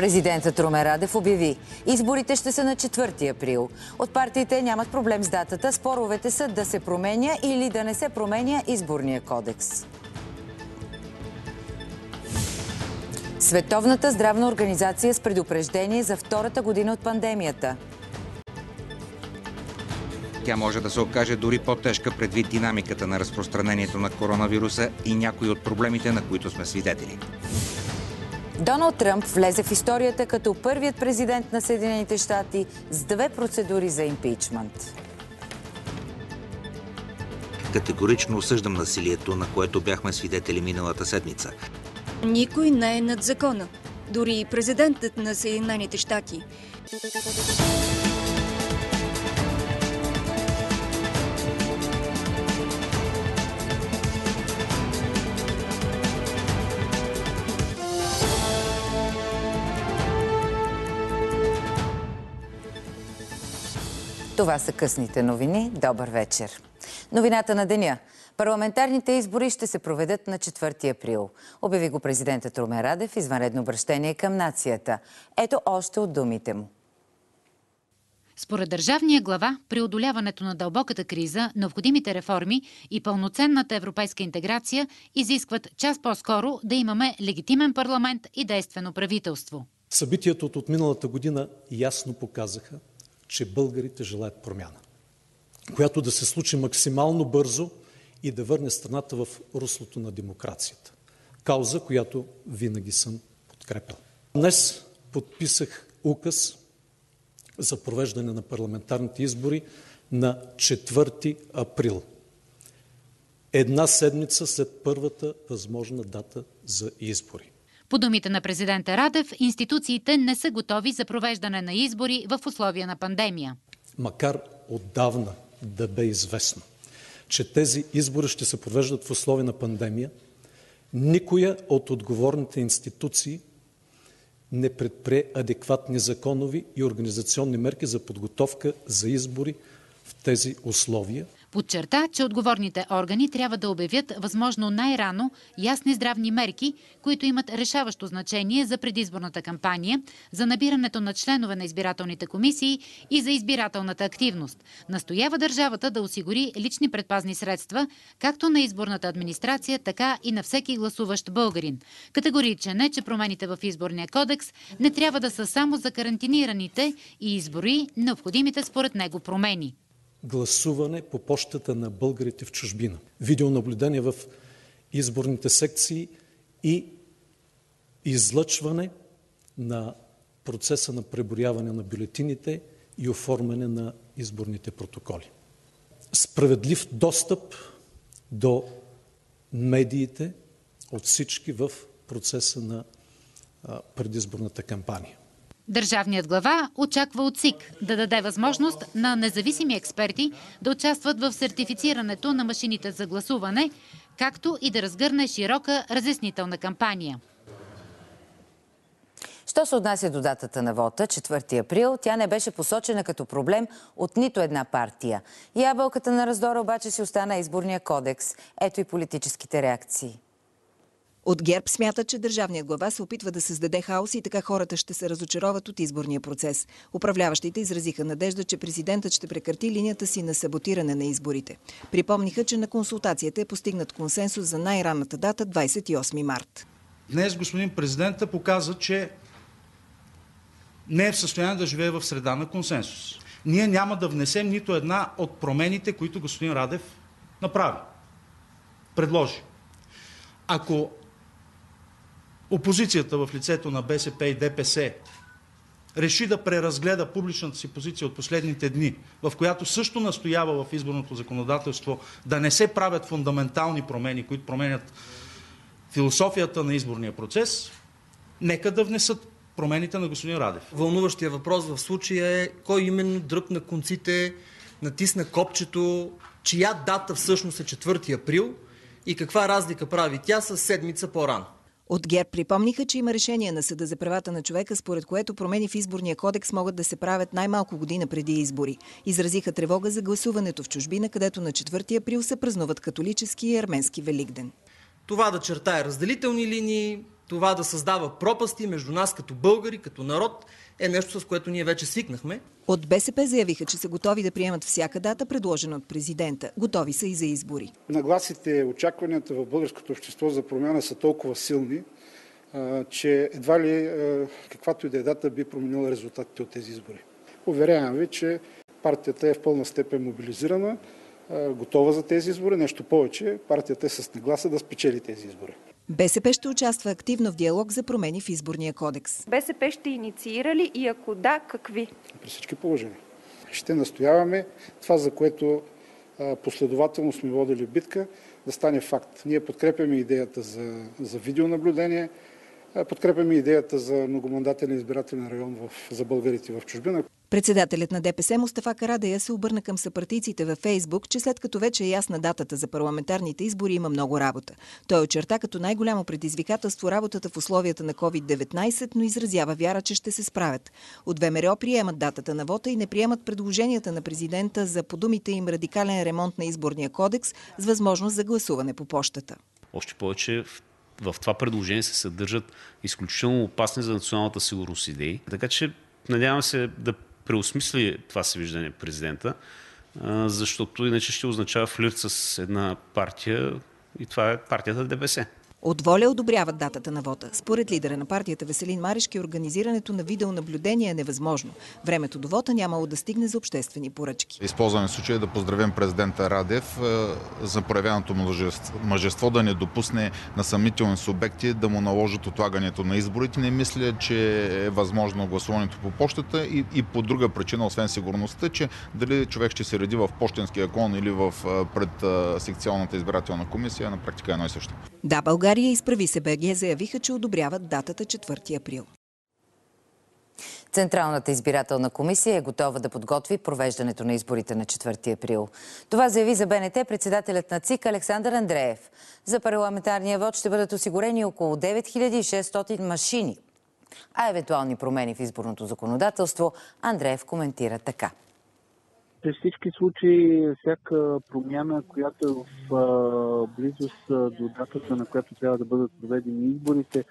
Президентът Румен Радев обяви, изборите ще са на 4 април. От партиите нямат проблем с датата, споровете са да се променя или да не се променя изборния кодекс. Световната здравна организация с предупреждение за втората година от пандемията. Тя може да се окаже дори по-тежка предвид динамиката на разпространението на коронавируса и някои от проблемите, на които сме свидетели. Доналд Тръмп влезе в историята като първият президент на Съединените щати с две процедури за импичмент. Категорично осъждам насилието, на което бяхме свидетели миналата седмица. Никой не е над закона. Дори и президентът на Съединените щати. Това са късните новини. Добър вечер. Новината на деня. Парламентарните избори ще се проведат на 4 април. Обяви го президентът Румен Радев извънредно обращение към нацията. Ето още от думите му. Според държавния глава, преодоляването на дълбоката криза, необходимите реформи и пълноценната европейска интеграция изискват час по-скоро да имаме легитимен парламент и действено правителство. Събитията от миналата година ясно показаха, че българите желаят промяна, която да се случи максимално бързо и да върне страната в руслото на демокрацията. Кауза, която винаги съм подкрепил. Днес подписах указ за провеждане на парламентарните избори на 4 април. Една седмица след първата възможна дата за избори. По думите на президента Радев, институциите не са готови за провеждане на избори в условия на пандемия. Макар отдавна да бе известно, че тези избори ще се провеждат в условия на пандемия, никоя от отговорните институции не предпре адекватни законови и организационни мерки за подготовка за избори в тези условия – Подчерта, че отговорните органи трябва да обявят възможно най-рано ясни здравни мерки, които имат решаващо значение за предизборната кампания, за набирането на членове на избирателните комисии и за избирателната активност. Настоява държавата да осигури лични предпазни средства, както на изборната администрация, така и на всеки гласуващ българин. Категоричен е, че промените в изборния кодекс не трябва да са само за карантинираните и избори необходимите според него промени гласуване по почтата на българите в чужбина, видеонаблюдение в изборните секции и излъчване на процеса на преброяване на бюлетините и оформяне на изборните протоколи. Справедлив достъп до медиите от всички в процеса на предизборната кампания. Държавният глава очаква от СИК да даде възможност на независими експерти да участват в сертифицирането на машините за гласуване, както и да разгърне широка разяснителна кампания. Що се отнася до датата на вота, 4 април, тя не беше посочена като проблем от нито една партия. Ябълката на раздора обаче си остана изборния кодекс. Ето и политическите реакции. От ГЕРБ смятат, че държавният глава се опитва да създаде хаос и така хората ще се разочароват от изборния процес. Управляващите изразиха надежда, че президентът ще прекърти линията си на саботиране на изборите. Припомниха, че на консултацията е постигнат консенсус за най-ранната дата 28 март. Днес господин президента показа, че не е в състояние да живее в среда на консенсус. Ние няма да внесем нито една от промените, които господин Радев направи, предложи. Ако опозицията в лицето на БСП и ДПС реши да преразгледа публичната си позиция от последните дни, в която също настоява в изборното законодателство да не се правят фундаментални промени, които променят философията на изборния процес, нека да внесат промените на господин Радев. Вълнуващия въпрос в случая е кой именно дръпна конците, натисна копчето, чия дата всъщност е 4 април и каква разлика прави тя с седмица по-рано. От ГЕРБ припомниха, че има решение на Съда за правата на човека, според което промени в изборния кодекс могат да се правят най-малко година преди избори. Изразиха тревога за гласуването в чужбина, където на 4 април се празнуват католически и арменски великден. Това да чертае разделителни линии, това да създава пропасти между нас като българи, като народ, е нещо, с което ние вече свикнахме. От БСП заявиха, че са готови да приемат всяка дата, предложена от президента. Готови са и за избори. Нагласите, очакванията в българското общество за промяна са толкова силни, че едва ли каквато и да е дата би променила резултатите от тези избори. Уверявам ви, че партията е в пълна степен мобилизирана, готова за тези избори. Нещо повече, партията е с нагласа да спечели тези избори. БСП ще участва активно в диалог за промени в изборния кодекс. БСП ще инициира ли и ако да, какви? При всички положения. Ще настояваме това, за което последователно сме водили битка, да стане факт. Ние подкрепяме идеята за, за видеонаблюдение, подкрепяме идеята за многомандателен избирателен район в, за българите в чужбина. Председателят на ДПС Мустафа Карадая се обърна към съпартийците във Фейсбук, че след като вече е ясна датата за парламентарните избори има много работа. Той очерта като най-голямо предизвикателство работата в условията на COVID-19, но изразява вяра, че ще се справят. От ВМРО приемат датата на вота и не приемат предложенията на президента за подумите им радикален ремонт на изборния кодекс с възможност за гласуване по почтата. Още повече в това предложение се съдържат изключително опасни за националната сигурност идеи. Така че надявам се да преосмисли това си виждане президента, защото иначе ще означава флирт с една партия и това е партията ДПС. От воля одобряват датата на вота. Според лидера на партията Веселин Марешки, организирането на видеонаблюдение е невъзможно. Времето до вота нямало да стигне за обществени поръчки. Използваме случая да поздравим президента Радев за проявеното мъжество да не допусне на съмнителни субекти да му наложат отлагането на изборите. Не мисля, че е възможно гласуването по почтата и, и по друга причина, освен сигурността, че дали човек ще се реди в почтенския кон или в пред секционната избирателна комисия, на практика е едно и също. Да, България България изправи се БГ заявиха, че одобряват датата 4 април. Централната избирателна комисия е готова да подготви провеждането на изборите на 4 април. Това заяви за БНТ председателят на ЦИК Александър Андреев. За парламентарния вод ще бъдат осигурени около 9600 машини. А евентуални промени в изборното законодателство Андреев коментира така. При всички случаи, всяка промяна, която е в близост до датата, на която трябва да бъдат проведени изборите,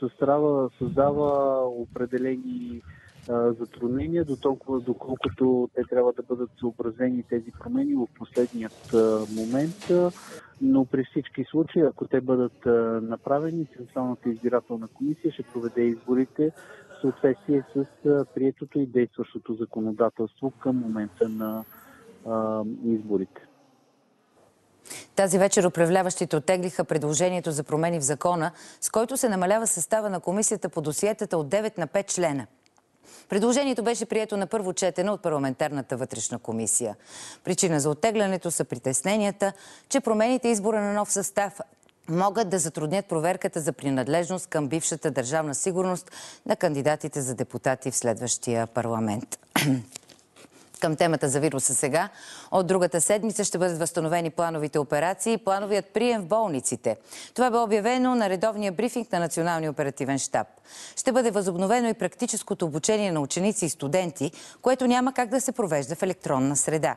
създава, създава определени затруднения, до толкова, доколкото те трябва да бъдат съобразени тези промени в последният момент. Но при всички случаи, ако те бъдат направени, Централната избирателна комисия ще проведе изборите съответствие с приетото и действащото законодателство към момента на изборите. Тази вечер управляващите оттеглиха предложението за промени в закона, с който се намалява състава на комисията по досиетата от 9 на 5 члена. Предложението беше прието на първо четене от парламентарната вътрешна комисия. Причина за оттеглянето са притесненията, че промените избора на нов състав могат да затруднят проверката за принадлежност към бившата държавна сигурност на кандидатите за депутати в следващия парламент. Към темата за вируса сега. От другата седмица ще бъдат възстановени плановите операции и плановият прием в болниците. Това бе обявено на редовния брифинг на Националния оперативен штаб. Ще бъде възобновено и практическото обучение на ученици и студенти, което няма как да се провежда в електронна среда.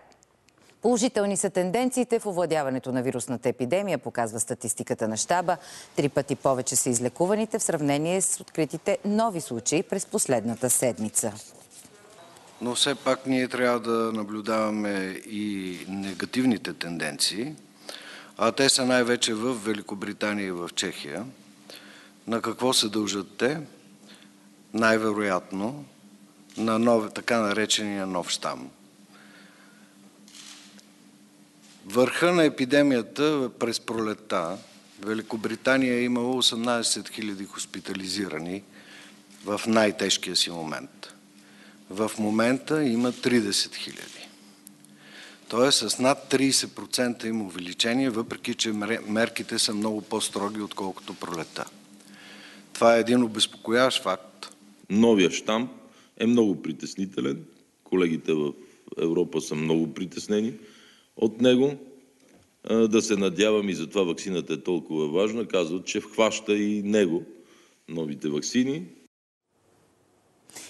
Положителни са тенденциите в овладяването на вирусната епидемия, показва статистиката на щаба. Три пъти повече са излекуваните в сравнение с откритите нови случаи през последната седмица. Но все пак ние трябва да наблюдаваме и негативните тенденции, а те са най-вече в Великобритания и в Чехия. На какво се дължат те? Най-вероятно на нов, така наречения нов щам. Върха на епидемията през пролета Великобритания е имало 18 000 хоспитализирани в най-тежкия си момент. В момента има 30 000. Тоест с над 30% има увеличение, въпреки че мерките са много по-строги, отколкото пролета. Това е един обезпокояващ факт. Новия щам е много притеснителен. Колегите в Европа са много притеснени от него. Да се надявам и затова ваксината е толкова важна. Казват, че вхваща и него новите ваксини.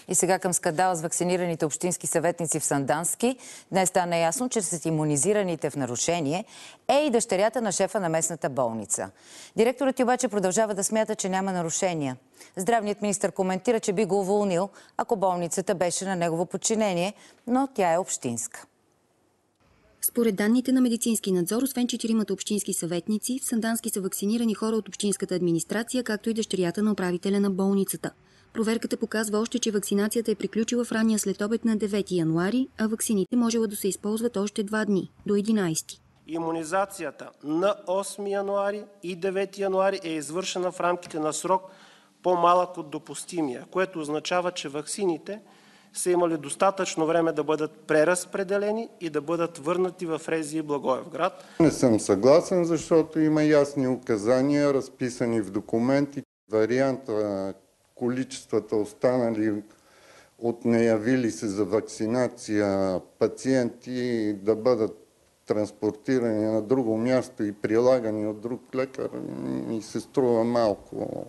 И сега към скандал с вакцинираните общински съветници в Сандански. Днес стана ясно, че сред иммунизираните в нарушение е и дъщерята на шефа на местната болница. Директорът обаче продължава да смята, че няма нарушения. Здравният министр коментира, че би го уволнил, ако болницата беше на негово подчинение, но тя е общинска. Според данните на медицински надзор, освен четиримата общински съветници, в Сандански са вакцинирани хора от общинската администрация, както и дъщерята на управителя на болницата. Проверката показва още, че вакцинацията е приключила в ранния следобед на 9 януари, а вакцините можела да се използват още два дни, до 11. Имунизацията на 8 януари и 9 януари е извършена в рамките на срок по-малък от допустимия, което означава, че ваксините са имали достатъчно време да бъдат преразпределени и да бъдат върнати в Рези и Благоевград. Не съм съгласен, защото има ясни указания, разписани в документи. Варианта количествата останали от неявили се за вакцинация пациенти да бъдат транспортирани на друго място и прилагани от друг лекар ми се струва малко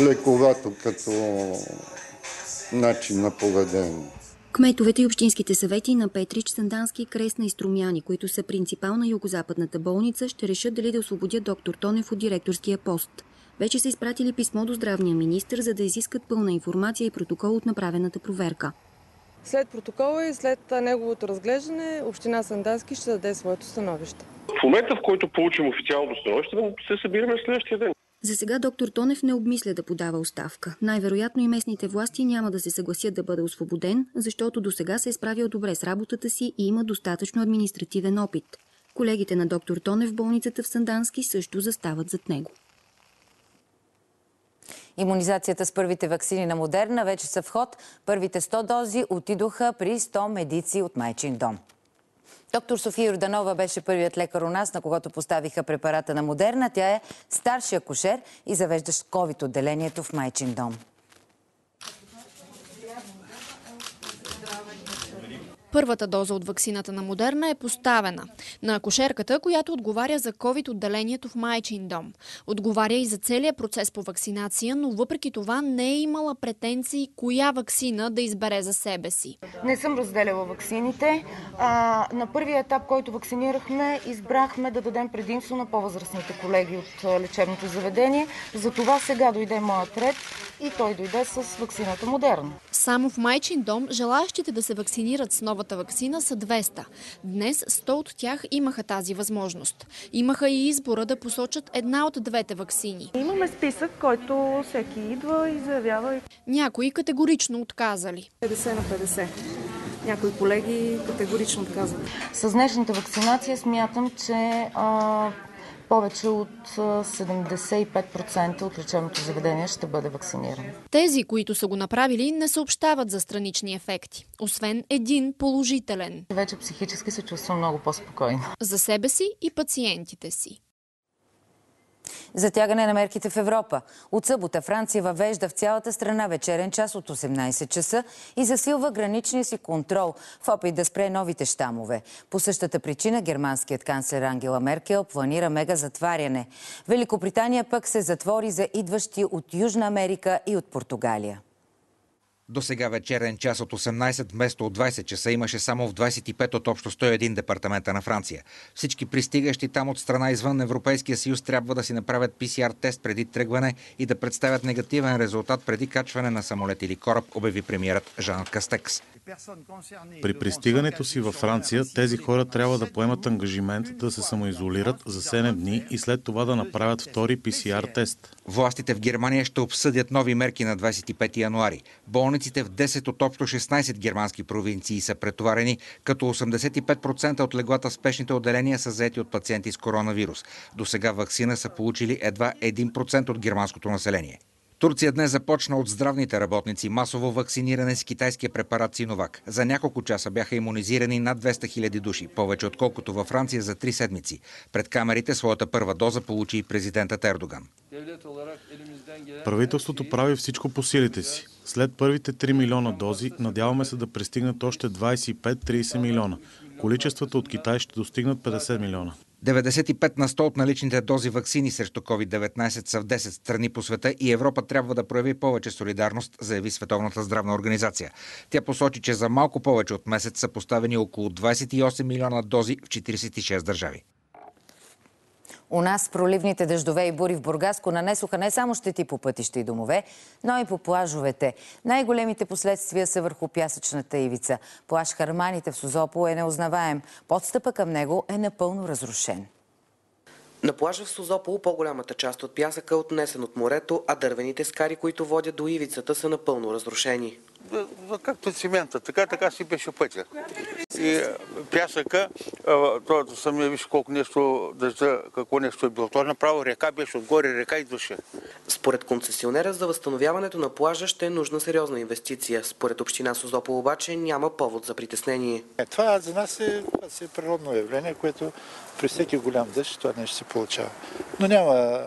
лековато като начин на поведение. Кметовете и общинските съвети на Петрич, Сандански, Кресна и Струмяни, които са принципал на Югозападната болница, ще решат дали да освободят доктор Тонев от директорския пост. Вече са изпратили писмо до здравния министр, за да изискат пълна информация и протокол от направената проверка. След протокола и след неговото разглеждане, Община Сандански ще даде своето становище. В момента, в който получим официално становище, се събираме следващия ден. За сега доктор Тонев не обмисля да подава оставка. Най-вероятно и местните власти няма да се съгласят да бъде освободен, защото до сега се е справил добре с работата си и има достатъчно административен опит. Колегите на доктор Тонев в болницата в Сандански също застават зад него. Имунизацията с първите вакцини на Модерна вече са в ход. Първите 100 дози отидоха при 100 медици от Майчин дом. Доктор София Йорданова беше първият лекар у нас, на когото поставиха препарата на Модерна. Тя е старшия кошер и завеждащ COVID отделението в Майчин дом. Първата доза от ваксината на Модерна е поставена на акушерката, която отговаря за COVID отделението в майчин дом. Отговаря и за целия процес по вакцинация, но въпреки това не е имала претенции коя вакцина да избере за себе си. Не съм разделяла ваксините. А, на първия етап, който вакцинирахме, избрахме да дадем предимство на по-възрастните колеги от лечебното заведение. Затова сега дойде моят ред и той дойде с вакцината Модерна. Само в майчин дом желаящите да се вакцинират с новата вакцина са 200. Днес 100 от тях имаха тази възможност. Имаха и избора да посочат една от двете вакцини. Имаме списък, който всеки идва и заявява. Някои категорично отказали. 50 на 50. Някои колеги категорично отказват. С днешната вакцинация смятам, че а, повече от 75% от лечебното заведение ще бъде вакцинирано. Тези, които са го направили, не съобщават за странични ефекти. Освен един положителен. Вече психически се чувствам много по-спокойно. За себе си и пациентите си. Затягане на мерките в Европа. От събота Франция въвежда в цялата страна вечерен час от 18 часа и засилва граничния си контрол в опит да спре новите щамове. По същата причина германският канцлер Ангела Меркел планира мега затваряне. Великобритания пък се затвори за идващи от Южна Америка и от Португалия. До сега вечерен час от 18 вместо от 20 часа имаше само в 25 от общо 101 департамента на Франция. Всички пристигащи там от страна извън Европейския съюз трябва да си направят PCR тест преди тръгване и да представят негативен резултат преди качване на самолет или кораб, обяви премиерът Жан Кастекс. При пристигането си във Франция, тези хора трябва да поемат ангажимент да се самоизолират за 7 дни и след това да направят втори PCR тест. Властите в Германия ще обсъдят нови мерки на 25 януари. Болниците в 10 от общо 16 германски провинции са претоварени, като 85% от леглата в спешните отделения са заети от пациенти с коронавирус. До сега вакцина са получили едва 1% от германското население. Турция днес започна от здравните работници масово вакциниране с китайския препарат Синовак. За няколко часа бяха иммунизирани над 200 000 души, повече отколкото във Франция за три седмици. Пред камерите своята първа доза получи и президентът Ердоган. Правителството прави всичко по силите си. След първите 3 милиона дози, надяваме се да пристигнат още 25-30 милиона. Количествата от Китай ще достигнат 50 милиона. 95 на 100 от наличните дози вакцини срещу COVID-19 са в 10 страни по света и Европа трябва да прояви повече солидарност, заяви Световната здравна организация. Тя посочи, че за малко повече от месец са поставени около 28 милиона дози в 46 държави. У нас проливните дъждове и бури в Бургаско нанесоха не само щети по пътища и домове, но и по плажовете. Най-големите последствия са върху пясъчната ивица. Плаж Харманите в Созопол е неузнаваем. Подстъпа към него е напълно разрушен. На плажа в Созопол по-голямата част от пясъка е отнесен от морето, а дървените скари, които водят до ивицата, са напълно разрушени. Както цимента, така, така си беше пътя. И пясъка, това самия виж колко нещо, дъжда, какво нещо е било. Това направо река беше отгоре, река идваше. Според концесионера за възстановяването на плажа ще е нужна сериозна инвестиция. Според община Созопол обаче няма повод за притеснение. Е, това за нас е, това е природно явление, което при всеки голям дъжд това нещо се получава. Но няма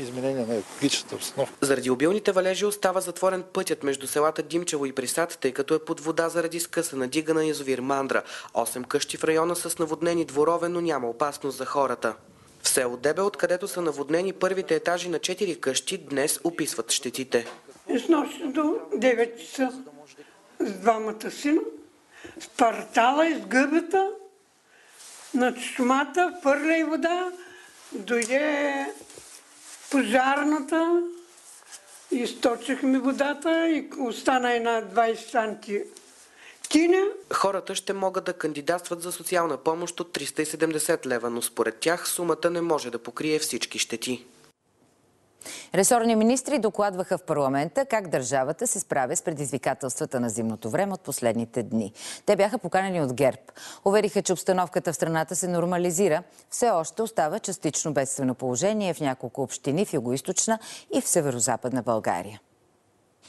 изменение на екологичната обстановка. Заради обилните валежи остава затворен пътят между селата Димчево и Присад, тъй като е под вода заради скъса на дига на язовир Мандра. Осем къщи в района са с наводнени дворове, но няма опасност за хората. В село Дебе, откъдето са наводнени първите етажи на четири къщи, днес описват щетите. С нощ до 9 часа с двамата сина, с партала и с гъбата, на чумата, пърля и вода, дойде пожарната, източихме водата и остана една 20 санти тиня. Хората ще могат да кандидатстват за социална помощ от 370 лева, но според тях сумата не може да покрие всички щети. Ресорни министри докладваха в парламента как държавата се справя с предизвикателствата на зимното време от последните дни. Те бяха поканени от ГЕРБ. Увериха, че обстановката в страната се нормализира. Все още остава частично бедствено положение в няколко общини в Юго-Источна и в Северо-Западна България.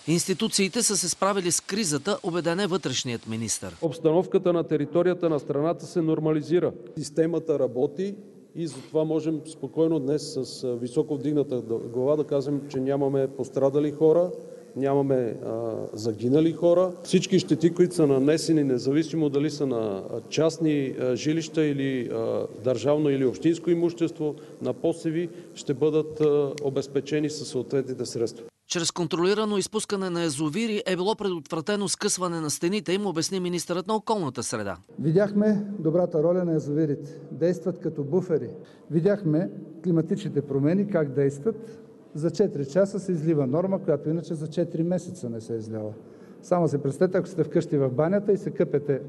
Институциите са се справили с кризата, убеден е вътрешният министр. Обстановката на територията на страната се нормализира. Системата работи и затова можем спокойно днес с високо вдигната глава да кажем, че нямаме пострадали хора, нямаме загинали хора. Всички щети, които са нанесени, независимо дали са на частни жилища или държавно или общинско имущество, на посеви, ще бъдат обезпечени със съответните средства. Чрез контролирано изпускане на езовири е било предотвратено скъсване на стените им, обясни министърът на околната среда. Видяхме добрата роля на язовирите. Действат като буфери. Видяхме климатичните промени как действат. За 4 часа се излива норма, която иначе за 4 месеца не се е излява. Само се представете, ако сте вкъщи в банята и се къпете,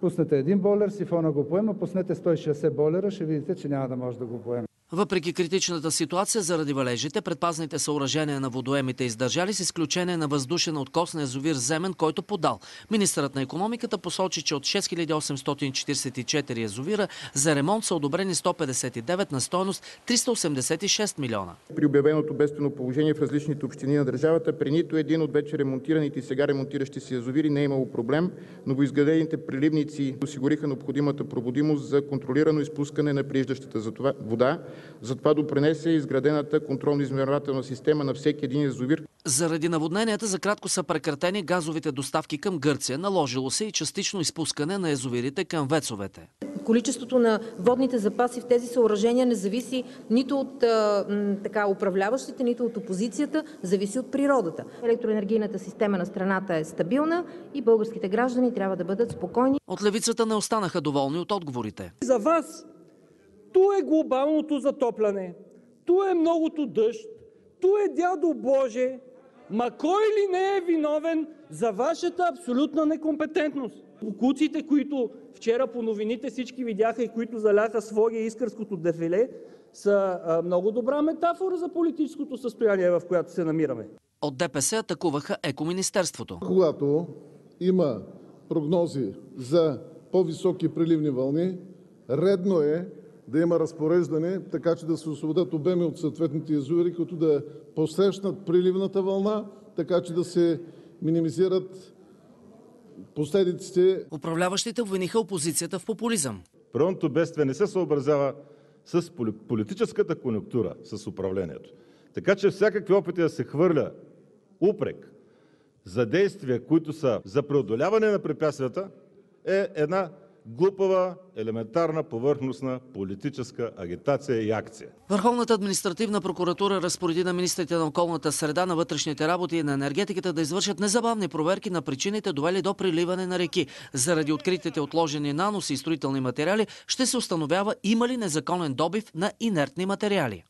пуснете един бойлер, сифона го поема, пуснете 160 бойлера, ще видите, че няма да може да го поеме. Въпреки критичната ситуация заради валежите, предпазните съоръжения на водоемите издържали с изключение на въздушен откос на язовир Земен, който подал. Министърът на економиката посочи, че от 6844 язовира за ремонт са одобрени 159 на стоеност 386 милиона. При обявеното бедствено положение в различните общини на държавата, при нито един от вече ремонтираните и сега ремонтиращи се язовири не е имало проблем. Новоизградените преливници осигуриха необходимата проводимост за контролирано изпускане на прииждащата вода. За това допринесе изградената контролно-измервателна система на всеки един язовир. Заради наводненията за кратко са прекратени газовите доставки към Гърция. Наложило се и частично изпускане на язовирите към вецовете. Количеството на водните запаси в тези съоръжения не зависи нито от така, управляващите, нито от опозицията, зависи от природата. Електроенергийната система на страната е стабилна и българските граждани трябва да бъдат спокойни. От левицата не останаха доволни от отговорите. За вас ту е глобалното затопляне, ту е многото дъжд, ту е дядо Боже, ма кой ли не е виновен за вашата абсолютна некомпетентност? Куците, които вчера по новините всички видяха и които заляха своя искърското дефиле, са много добра метафора за политическото състояние, в което се намираме. От ДПС атакуваха екоминистерството. Когато има прогнози за по-високи приливни вълни, редно е да има разпореждане, така че да се освободят обеми от съответните язовири, които да посрещнат приливната вълна, така че да се минимизират последиците. Управляващите обвиниха опозицията в популизъм. Природното бедствие не се съобразява с политическата конюнктура, с управлението. Така че всякакви опити да се хвърля упрек за действия, които са за преодоляване на препятствията, е една глупава, елементарна, повърхностна политическа агитация и акция. Върховната административна прокуратура разпореди на министрите на околната среда, на вътрешните работи и на енергетиката да извършат незабавни проверки на причините, довели до приливане на реки. Заради откритите отложени наноси и строителни материали ще се установява има ли незаконен добив на инертни материали.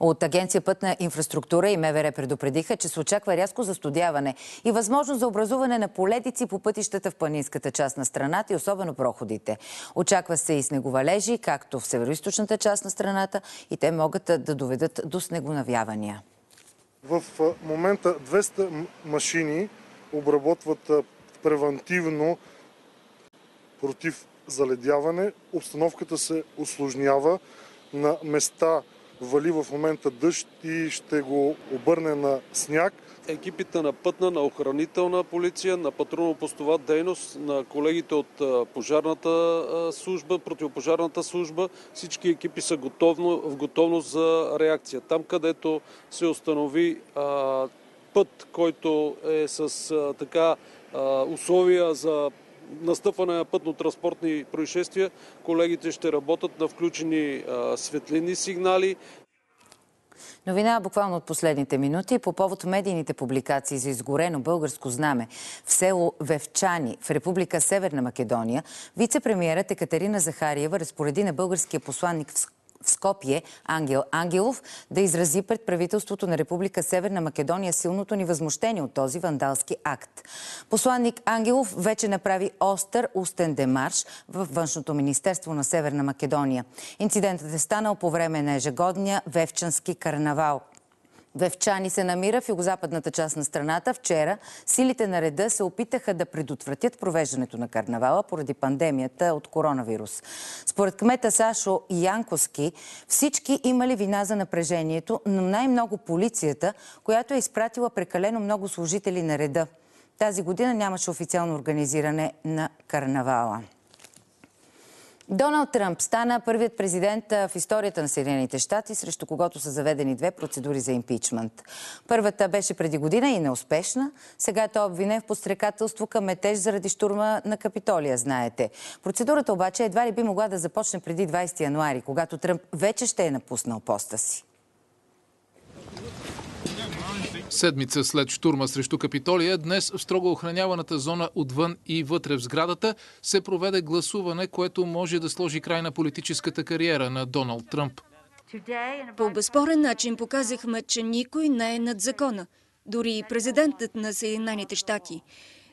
От Агенция Пътна инфраструктура и МВР предупредиха, че се очаква рязко застудяване и възможност за образуване на поледици по пътищата в планинската част на страната и особено проходите. Очаква се и снеговалежи, както в североизточната част на страната и те могат да доведат до снегонавявания. В момента 200 машини обработват превентивно против заледяване. Обстановката се осложнява на места вали в момента дъжд и ще го обърне на сняг. Екипите на пътна, на охранителна полиция, на патрулно-постова дейност, на колегите от пожарната служба, противопожарната служба, всички екипи са готовно, в готовност за реакция. Там, където се установи а, път, който е с а, така а, условия за настъпване на пътно-транспортни происшествия, колегите ще работят на включени светлини сигнали. Новина буквално от последните минути по повод медийните публикации за изгорено българско знаме в село Вевчани в Република Северна Македония, вице-премьерът Екатерина Захариева разпореди на българския посланник в в Скопие Ангел Ангелов да изрази пред правителството на Република Северна Македония силното ни възмущение от този вандалски акт. Посланник Ангелов вече направи остър устен демарш в Външното министерство на Северна Македония. Инцидентът е станал по време на ежегодния Вевчански карнавал. Вевчани се намира в югозападната част на страната. Вчера силите на реда се опитаха да предотвратят провеждането на карнавала поради пандемията от коронавирус. Според кмета Сашо Янковски, всички имали вина за напрежението, но най-много полицията, която е изпратила прекалено много служители на реда. Тази година нямаше официално организиране на карнавала. Доналд Тръмп стана първият президент в историята на Съединените щати, срещу когото са заведени две процедури за импичмент. Първата беше преди година и неуспешна. Сега той е обвинен в подстрекателство към метеж заради штурма на Капитолия, знаете. Процедурата обаче едва ли би могла да започне преди 20 януари, когато Тръмп вече ще е напуснал поста си. Седмица след штурма срещу Капитолия, днес в строго охраняваната зона отвън и вътре в сградата се проведе гласуване, което може да сложи край на политическата кариера на Доналд Тръмп. По безспорен начин показахме, че никой не е над закона, дори и президентът на Съединените щати.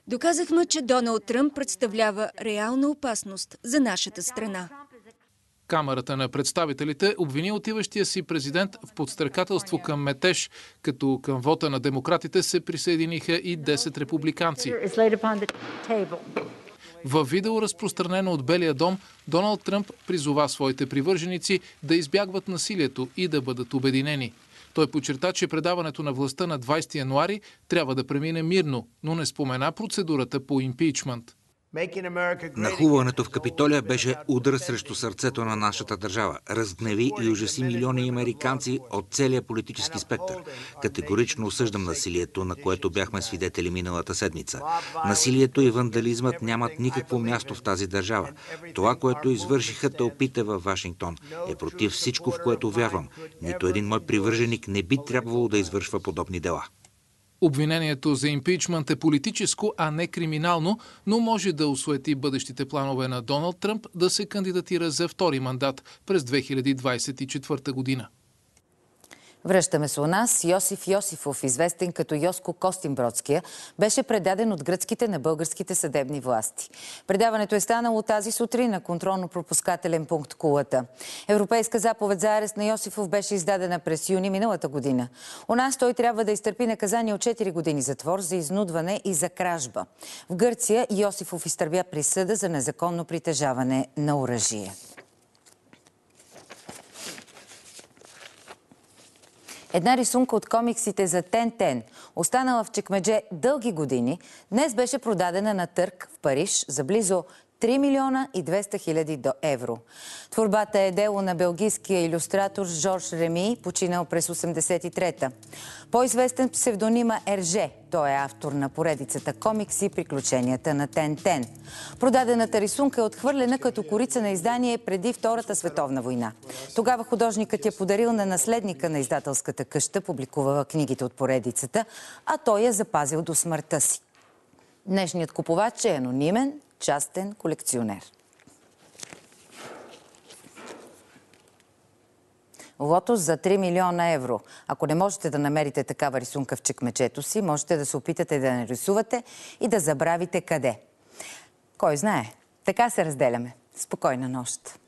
Доказахме, че Доналд Тръмп представлява реална опасност за нашата страна. Камерата на представителите обвини отиващия си президент в подстрекателство към метеж, като към вота на демократите се присъединиха и 10 републиканци. В видео, разпространено от Белия дом, Доналд Тръмп призова своите привърженици да избягват насилието и да бъдат обединени. Той подчерта, че предаването на властта на 20 януари трябва да премине мирно, но не спомена процедурата по импичмент. Нахлуването в Капитолия беше удар срещу сърцето на нашата държава. Разгневи и ужаси милиони американци от целия политически спектър. Категорично осъждам насилието, на което бяхме свидетели миналата седмица. Насилието и вандализмът нямат никакво място в тази държава. Това, което извършиха тълпите във Вашингтон, е против всичко, в което вярвам. Нито един мой привърженик не би трябвало да извършва подобни дела. Обвинението за импичмент е политическо, а не криминално, но може да осуети бъдещите планове на Доналд Тръмп да се кандидатира за втори мандат през 2024 година. Връщаме се у нас. Йосиф Йосифов, известен като Йоско Костинбродския, беше предаден от гръцките на българските съдебни власти. Предаването е станало тази сутрин на контролно-пропускателен пункт Кулата. Европейска заповед за арест на Йосифов беше издадена през юни миналата година. У нас той трябва да изтърпи наказание от 4 години затвор за изнудване и за кражба. В Гърция Йосифов изтърпя присъда за незаконно притежаване на оръжие. Една рисунка от комиксите за Тен-Тен, останала в чекмедже дълги години, днес беше продадена на търг в Париж за близо 3 милиона и 200 хиляди евро. Творбата е дело на белгийския иллюстратор Жорж Реми, починал през 83-та. По-известен псевдонима Ерже. Той е автор на поредицата комикси Приключенията на Тен-Тен. Продадената рисунка е отхвърлена като корица на издание преди Втората световна война. Тогава художникът я подарил на наследника на издателската къща, публикувала книгите от поредицата, а той я запазил до смъртта си. Днешният купувач е анонимен, частен колекционер. Лотос за 3 милиона евро. Ако не можете да намерите такава рисунка в чекмечето си, можете да се опитате да нарисувате и да забравите къде. Кой знае? Така се разделяме. Спокойна нощ.